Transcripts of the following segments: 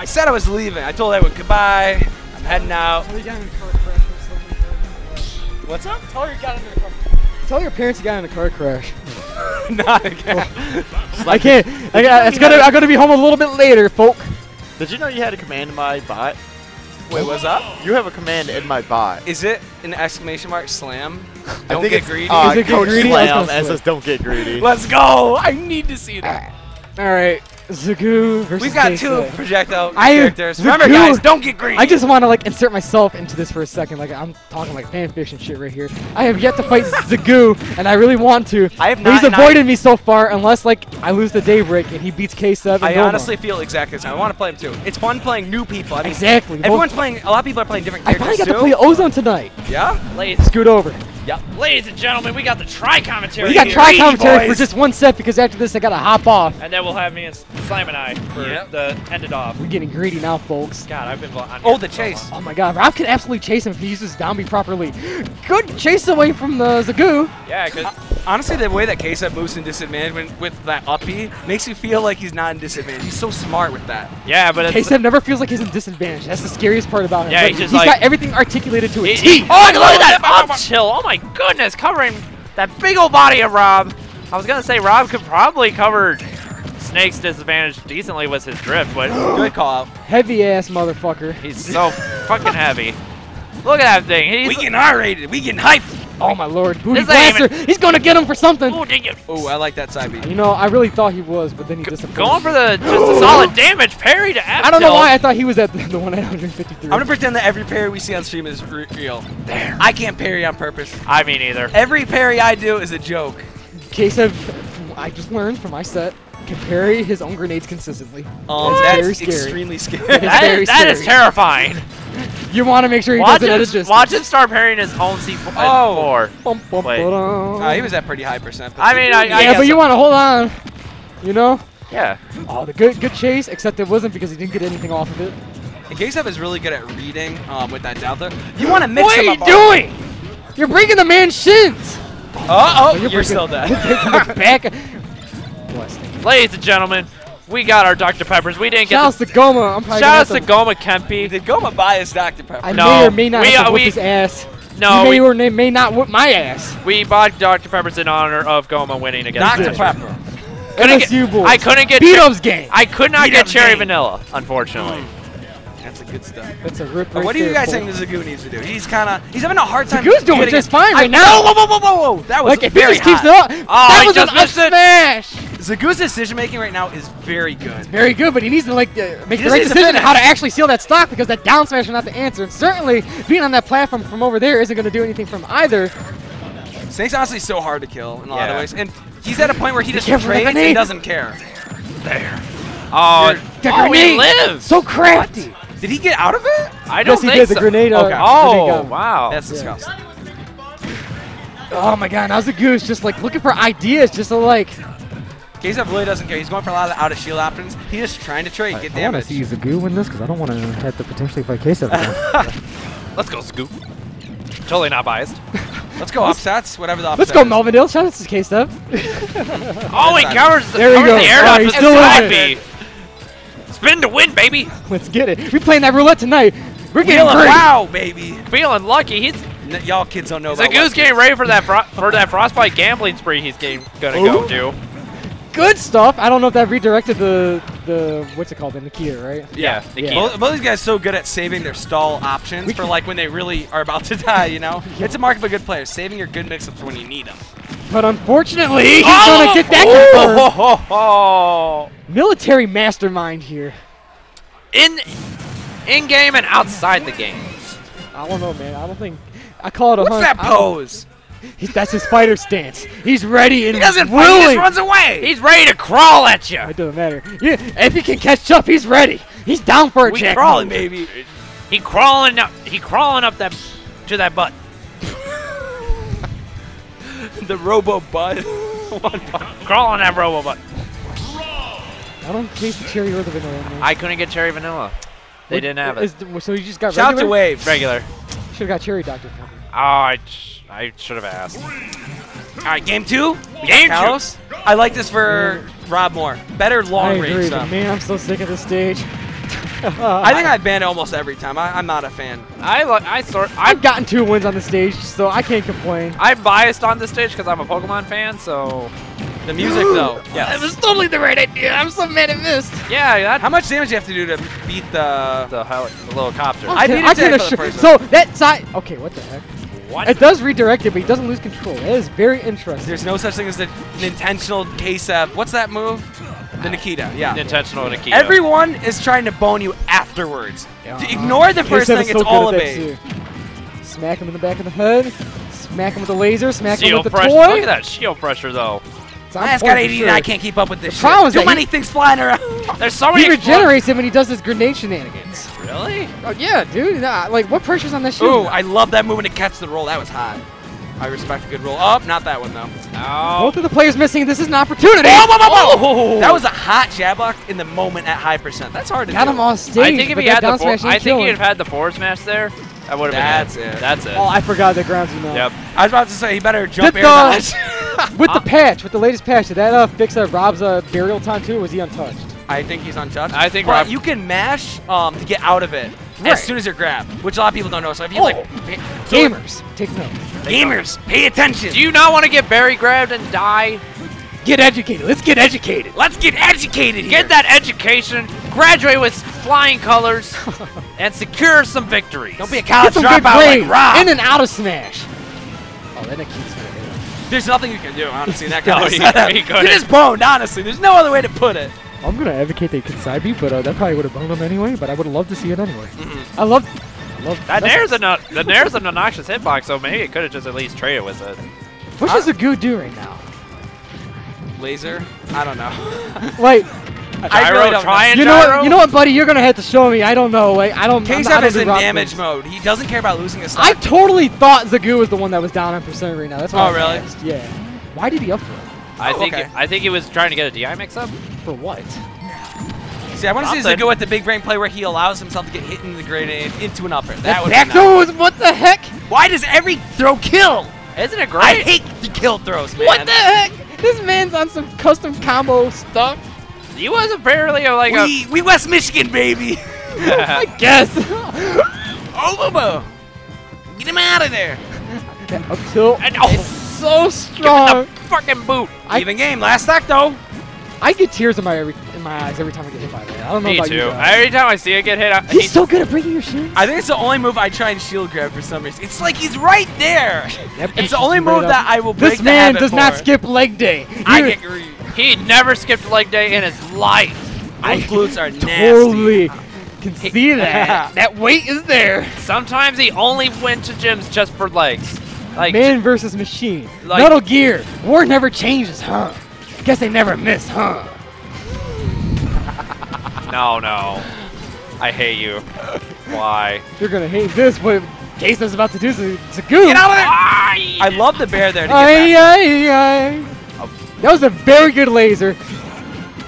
I said I was leaving. I told everyone goodbye. I'm heading out. Tell you got in a car crash or something. What's up? Tell her you got into a car. Tell your parents you got in a car crash. Not again. I can't. I got, it's gonna. I'm gonna be home a little bit later, folk. Did you know you had a command in my bot? Wait, what's up? You have a command in my bot. Is it an exclamation mark slam? Don't think get greedy. Uh, Is it get Coach greedy? Slam gonna as say. says don't get greedy. Let's go! I need to see that. All right, Zagoo versus. We've got Ksev. two projectile I- characters. the Remember, guys, don't get greedy. I just want to like insert myself into this for a second. Like I'm talking like fanfiction shit right here. I have yet to fight Zagoo, and I really want to. I have not. He's and I- avoided me so far, unless like I lose the daybreak and he beats Ksev. I Goma. honestly feel exactly the same. I want to play him too. It's fun playing new people. I mean, exactly. both- everyone's playing. A lot of people are playing different characters I finally characters got to play Ozone tonight. yeah. Ladies, Scoot over. Yeah. Ladies and gentlemen, we got the tri commentary. We got here. try commentary for just one set because after this I gotta hop off. And then we'll have me and Slam and I for Yep. the end it off. We're getting greedy now, folks. God, I've been on Oh, the for so chase. Oh my god, Rob can absolutely chase him if he uses down B properly. Good chase away from the Zagoo. Yeah, because Honestly, the way that Ksev moves in disadvantage with that uppy makes you feel like he's not in disadvantage. He's so smart with that. yeah, but it's Ksev never feels like he's in disadvantage. That's the scariest part about him. Yeah, Like, he's just he's like- got everything articulated to a He- oh, oh look at that up chill! Oh my goodness, covering that big old body of Rob. I was gonna say Rob could probably cover Snake's disadvantage decently with his drift, but Good call out. Heavy ass motherfucker. he's so fucking heavy. Look at that thing. He's We getting R-rated. We getting hyped. Oh my lord, booty This ain't blaster. He's gonna get him for something. Ooh, dang it. Oh, I like that side beat. You know, I really thought he was, but then he disappointed. Going for the just a solid damage parry to F I don't know why I thought he was at the, the one at 153. I'm gonna pretend that every parry we see on stream is re- real. There. I can't parry on purpose. I mean either. Every parry I do is a joke. case of I just learned from my set can parry his own grenades consistently. Um, It's that's very scary. extremely scary. It's That very is, that is terrifying. You want to make sure he Watch does it at a watch him start parrying his own C4. Oh. four. Bum, bum, Wait. Uh, he was at pretty high percent. I mean, I, I yeah, guess but you want to hold on. You know? yeah. Oh, the good good chase, except it wasn't because he didn't get anything off of it. And Ksev is really good at reading um, with that delta. You want to mix what are you doing? You're breaking the man's shins. Oh, oh, you're, breaking- still dead. Taking the back. Bless. Ladies and gentlemen, we got our Dr. Peppers. We didn't get Shout outs the, to Goma. I'm shout outs gonna Goma Kempi. Did Goma buy his Dr. Pepper? I No, may or may not we, have uh, whip we- his ass. No, you may we, or may, may not whip my ass. we bought Dr. Peppers in honor of Goma winning against Dr. Pepper. Couldn't LSU get, boys. I couldn't get Beat ups game. I could not Beat get cherry game. vanilla, unfortunately. That's the good stuff. That's a rip right what do you guys folks. think the Zagoo needs to do? He's kind of he's having a hard time. Zagoo's doing just it. fine I- right now. Whoa, whoa, whoa, whoa, whoa! That was Like if he very just keeps it up, Oh, that he was just an up missed it. smash. Zagoo's decision making right now is very good. Very good, but he needs to like uh, make He the right decision on how to actually seal that stock because that down smash is not the answer. And certainly being on that platform from over there isn't going to do anything from either. Snake's honestly so hard to kill in a lot of ways, and he's at a point where he just careful with the trades grenade. and doesn't care. Oh, The oh, he grenade. lives. So crafty. Did he get out of it? I don't Yes, he think did. The so. grenade. Uh, Okay. Oh, got him. wow. That's Yeah. disgusting. Oh my god, now's the goose just like looking for ideas just to like. Ksev really doesn't care. He's going for a lot of out of shield options. He's just trying to trade, get damage. Zagoo win this because I don't want to have to potentially fight Queso. Let's go, Scoop. Totally not biased. Let's go upsets, whatever the upset Let's go, is. Melvindale. Shout out to Ksev. Oh, he covers the, There covers go. the air Oh, dodge with still. Spin to win, baby. Let's get it. We playing that roulette tonight. We're getting Wheel and great. wow, baby. Feeling lucky. He's y'all kids don't know goose getting ready for that for that frostbite gambling spree. He's getting, gonna go do. Good stuff. I don't know if that redirected the the what's it called the Nikita, right? Yeah, Yeah. Nikita. Both, both these guys so good at saving their stall options We for like when they really are about to die, you know? It's a mark of a good player, saving your good mix-ups when you need them. But unfortunately, he's Oh! gonna get that Oh, confirmed. ho, ho, ho. Military mastermind here. In in game and outside the game. I don't know, man. I don't think I call it a What's hunt. that I don't- pose? He- that's his fighter stance. He's ready and He doesn't fight, he just runs away! He's ready to crawl at you. it doesn't matter. Yeah, if he can catch up, he's ready. He's down for a we jack crawling, move. baby. He crawling up. He crawling up that to that butt. the robo bud. Crawling that robo butt. I don't taste the cherry or the vanilla. Man. I couldn't get cherry vanilla. They What- didn't have it. is- so you just got Shout out to regular? Waves. Regular. Should have got cherry, Doctor. Pepper. Oh, I, I should have asked. All right, game two. Game two. I like this for Rob Moore. Better long I range stuff. man, I'm so sick of this stage. I think I ban it almost every time. I, I'm not a fan. I like. I sort. I've I'm. gotten two wins on the stage, so I can't complain. I'm biased on this stage because I'm a Pokemon fan. So The music, though. yeah. was totally the right idea. I'm so mad at this. Yeah. That. How much damage do you have to do to beat the? the, heli- the little copter. I beat it I today for the first So that side. Okay, what the heck? What? It does redirect it, but he doesn't lose control. That is very interesting. There's no such thing as an intentional case of what's that move? The Nikita. Yeah. Intentional Nikita. Everyone is trying to bone you afterwards. Yeah. Ignore the first thing, is it's all at a bait. Smack him in the back of the head. Smack him with the laser. Smack him with the pressure. toy. Look at that shield pressure though. It's on got for 80 sure. and I can't keep up with this shit. problem is Too that many he- things flying around. There's so many. He regenerates him when he does his grenade shenanigans. Really? Oh yeah, dude. Nah, like what pressure's on this shield? Ooh, I love that move when it catches the roll. That was hot. I respect a good roll. Oh, not that one though. Oh. Both of the players missing. This is an opportunity. Whoa, whoa, whoa, whoa! Oh. That was a hot jab lock in the moment at high percent. That's hard to Got do. him off stage. I think if he had down the four, smash I think he'd have had the forward smash there. That would have been That's it. That's it. Oh, I forgot the grounds you know. yep. I was about to say he better jump Did air dodge. With the patch, with the latest patch, did that uh, fix uh, Rob's uh, burial time too? Or was he untouched? I think he's untouched. I think but Rob- you can mash um, to get out of it Right. as soon as you're grabbed, which a lot of people don't know. So if you Oh. like so Gamers, take note. gamers, pay attention. Do you not want to get berry grabbed and die? Get educated. Let's get educated. Let's get educated here. Get that education, graduate with flying colors, and secure some victories. Don't be a Get college some good dropout grades. like Rob. In and out of smash. Oh, then it keeps gonna hit him. There's nothing you can do, honestly. in That No, kind he- setup. he You're just boned, honestly. There's no other way to put it. I'm gonna advocate they could side B, but uh, that probably would have boned him anyway. But I would have loved to see it anyway. Mm-hmm. I love, I love. That that's- Nair's a no- the Nair's an obnoxious hitbox, so maybe it could have just at least traded with it. What does a Zagoo do right now? Laser? I don't know. Like, I Gyro, really don't try and you know gyro. what? You know what, buddy? You're gonna have to show me. I don't know. Like, I don't. I'm, I Ksev don't is in damage moves. mode. He doesn't care about losing his I totally thought Zagoo was the one that was down on percent right now. That's why Oh, I really? asked. Yeah. Why did he up for it? I Oh, think okay. I think he was trying to get a DI mix up. For what? See, I want to see Something. Zagoo at the big brain play where he allows himself to get hit in the grenade into an upper. That That would back be nice. throws. What the heck? Why does every throw kill? Isn't it great? I hate the kill throws, man. What the heck? This man's on some custom combo stuff. He was apparently uh, a, like We, we West Michigan, baby. I guess. Oh, Bobo. Get him out of there. That up tilt And- is oh. so a strong. the fucking boot. I- Even game. Last stock, though. I get tears in my every, in my eyes every time I get hit by that. I don't know Me about too. you guys. Every time I see it get hit, I, He's so good at breaking your shins. I think it's the only move I try and shield grab for some reason. It's like he's right there. Yep, It's the only right move up. that I will break This the man habit does not skip leg day. I He- get greedy. he never skipped leg day in his life. Those glutes are nasty. totally can see that. that weight is there. Sometimes he only went to gyms just for legs. Like Man versus machine. Like- Metal Gear. War never changes, huh? Guess they never miss, huh? no, no. I hate you. Why? You're gonna hate this. What Jason's about to do to Zagoo. Get out of there. I love the bear there to get Aye, back. aye, aye. Oh. That was a very good laser.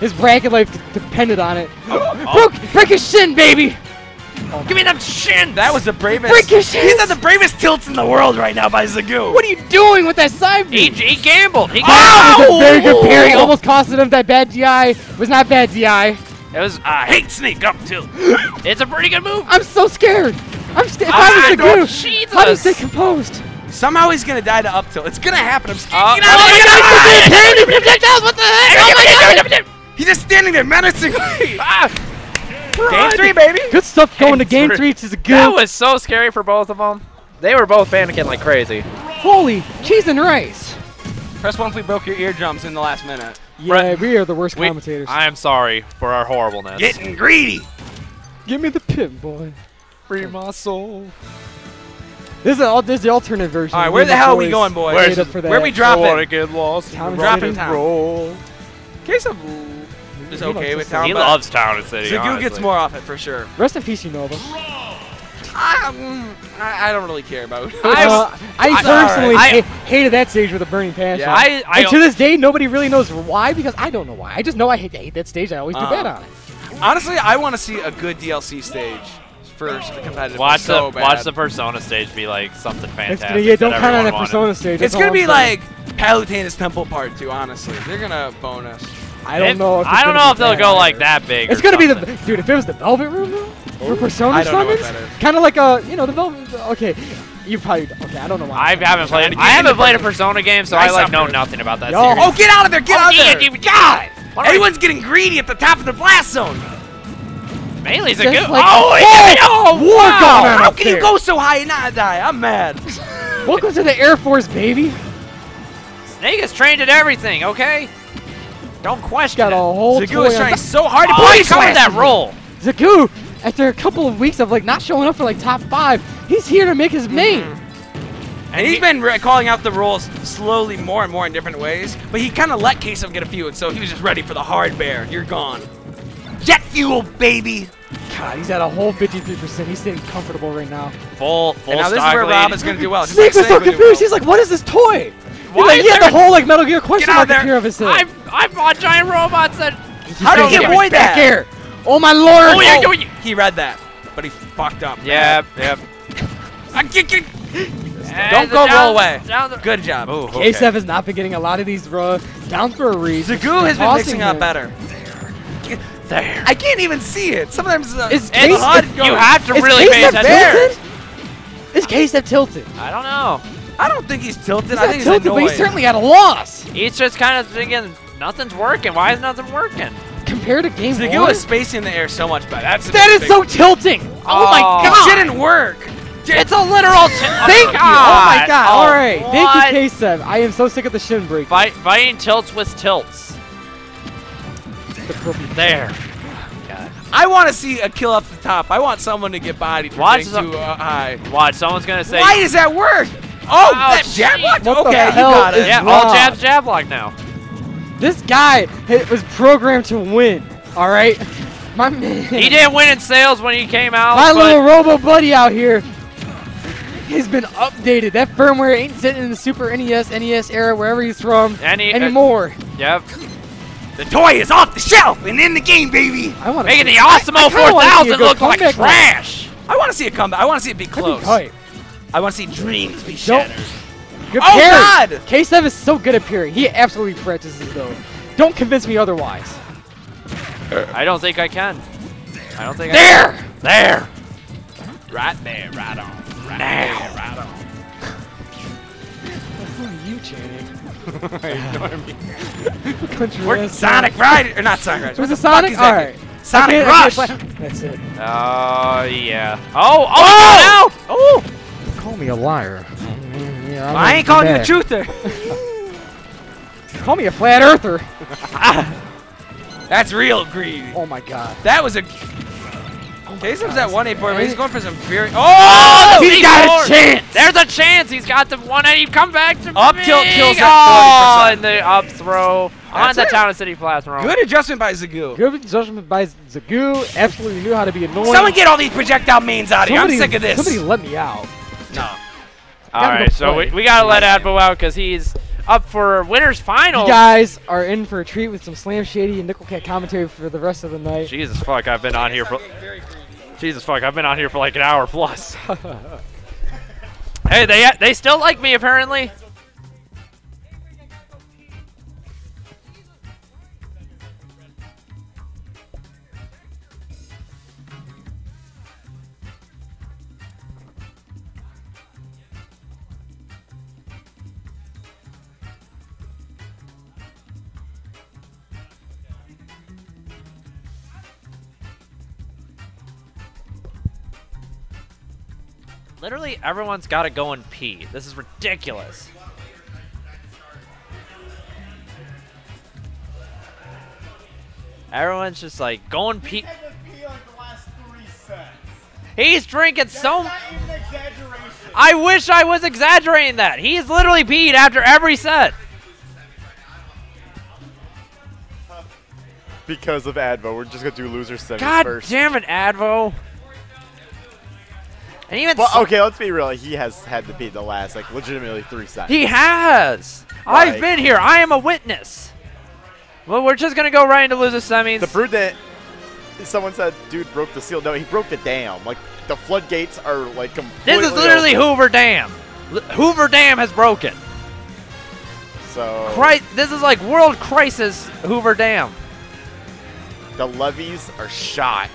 His bracket life depended on it. Oh. oh. Broke, break his shin, baby. Give me them shin. That was the bravest. Break He's shins. at the bravest tilts in the world right now by Zagoo. What are you doing with that side He, beam? he gambled. He That was a very good parry. Almost costed him that bad DI. Was not bad DI. It was. I hate Snake up tilt. It's a pretty good move. I'm so scared. I'm scared. If Ah, I was Zagoo, Jesus. how do you stay composed? Somehow he's gonna die to up tilt. It's gonna happen. I'm scared. Uh, Get out oh of my there. God! Parry. What the heck? Oh my God. He's just standing there menacingly. Ah, Game three, baby. Good stuff going to Game game three. three to good. that was so scary for both of them. They were both panicking like crazy. Holy cheese and rice. Press one if we broke your eardrums in the last minute. Yeah, Brett, we are the worst We- commentators. I am sorry for our horribleness. Getting greedy. Give me the pin, boy. free my soul. This is all. This is the alternate version. All right, where the hell are we going, boys? Where's Made up for that. Where we dropping? get lost. Town We're dropping City? town. roll. Case of is He okay loves with town. He but loves Town and City. Zagoo gets more off it for sure. Rest in peace, Unova. I, mm, I, I don't really care about. I- Uh, I, I- personally I- ha- hated that stage with a burning passion. Yeah. I, I, and to this day, nobody really knows why because I don't know why. I just know I hate, hate that stage. I always do Uh, bad on it. Honestly, I want to see a good DLC stage for competitive. watch so the bad. watch the Persona stage be like something It's fantastic. gonna, yeah, don't count on that Persona stage. It's that's all gonna be saying. like Palutena's Temple Part Two. Honestly, they're gonna bonus. I don't If- know. If I don't know if they'll that go like that big. It's gonna be the dude. If it was the Velvet Room, though, or Persona I don't know what summons, kind of like a you know the Velvet. Okay, you probably okay. I don't know why. I haven't played. to get I haven't played a Persona. Persona game, so I I like know nothing about that Y'all- series. Oh, get out of there! Get Oh, out of yeah, there! you- God! What am Everyone's getting greedy at the top of the blast zone. Melee's a good. like- oh, Oh, yeah, oh, War wow. Gun How up can you go so high and not die? I'm mad. Welcome to the Air Force, baby. Snake is trained at everything. Okay. Don't question Got a whole Zagoo toy is trying so hard to Oh, he push covered that last- roll. Zagoo, after a couple of weeks of like not showing up for like top five, he's here to make his mm-hmm. main. And he's been re- calling out the rules slowly more and more in different ways. But he kind of let Queso get a few, and so he was just ready for the hard bear. You're gone. Jet fuel, baby. God, he's at a whole 53%. He's sitting comfortable right now. Full, full And now this is where lead. Rob is going to do well. just Snake like was so Snake would do confused. well. He's like, "What is this toy?" Why like, is he had there- the whole like Metal Gear question mark there. appear of his head. I I bought giant robots that. How did he Get avoid that? here. Oh my lord! Oh, yeah, Oh, yeah. he read that, but he fucked up. Yep, yep. I get- get- Don't go down- roll away. Good job. Ooh, Ksev has not been getting a lot of these uh, down throw reads. Zagoo has been Tossing mixing up better. There. there. I can't even see it. Sometimes uh, Is the Case- HUD is- goes- You have to really pay Ksev attention. there. tilted? Is Ksev tilted? I don't know. I don't think he's tilted. He's I not think tilted, he's but he's certainly at a loss He's just kind of thinking nothing's working. Why is nothing working? compared to game Zagoo one. is spacing the air so much better. That's That is big- so tilting. Oh, my god! It god! shouldn't work. It's a literal. T- Thank you. Oh my god! Oh, All right, what? thank you, Ksev. I am so sick of the shin break. Fight, fighting tilts with tilts. The There. I want to see a kill up the top. I want someone to get bodied for Watch getting some- too uh, high. Watch, someone's gonna say. Why does that work? Oh, Oh, that jab block? Okay, you got it. Yeah, wrong? all jabs, jab block now. This guy ha- was programmed to win. All right, my man. He didn't win in sales when he came out. My but little Robo buddy out here has been updated. That firmware ain't sitting in the Super NES, NES era, wherever he's from Any- uh, anymore. Yep. The toy is off the shelf and in the game, baby. I want Making the I- Osmo I kinda wanna see a 4000 good look like comeback run. trash. I want to see a comeback. I want to see it be That'd be close. I want to see dreams be Don't- shattered. Good Oh, parry. God! Ksev is so good at parrying. He absolutely practices though. Don't convince me otherwise. I don't think I can. I don't think I There! can. There. Right there, right on. Right Now. there, right on. Who are you chanting? Country We're ass Sonic Rider, or not Sonic Rider. Was it the Sonic? Alright. Sonic Okay, okay, Rush. fine. That's it. Oh, yeah. Oh, oh, oh! Oh! Call me a liar. Yeah, I'm I ain't calling you a truther. truther. Call me a flat earther. That's real greedy. Oh my god. That was a. Oh Casey's at 184, but he's going for some very. Oh, Oh! He's got a V4. chance. There's a chance. He's got the 180 comeback to Up tilt me. kills Oh, at 40%. and the up throw on That's the it. Town and City platform. Good adjustment by Zagoo. Good adjustment by Zagoo. Absolutely knew how to be annoying. Someone get all these projectile mains out of here. I'm sick of this. Somebody let me out. no. All Gotta go right, so we, we got to let Adbo out because he's up for winners final. You guys are in for a treat with some Slam Shady and Nickel Cat commentary for the rest of the night. Jesus fuck, I've been on here for Jesus fuck, I've been on here for like an hour plus. hey, they they still like me apparently. Literally everyone's got to go and pee. This is ridiculous. Everyone's just like going pee. He's drinking so. I wish I was exaggerating that. He's literally peed after every set. Because of Advo, we're just gonna do loser semis God first. damn it, Advo. And even Well, okay, let's be real. He has had to beat the last, like, legitimately three sets. He has. I've been here. I am a witness. Well, we're just gonna go right into loser semis. The brood that someone said, dude broke the seal. No, he broke the dam. Like the floodgates are like completely. this is literally open. Hoover Dam. L- Hoover Dam has broken. So Cri- this is like world crisis Hoover Dam. the levees are shot.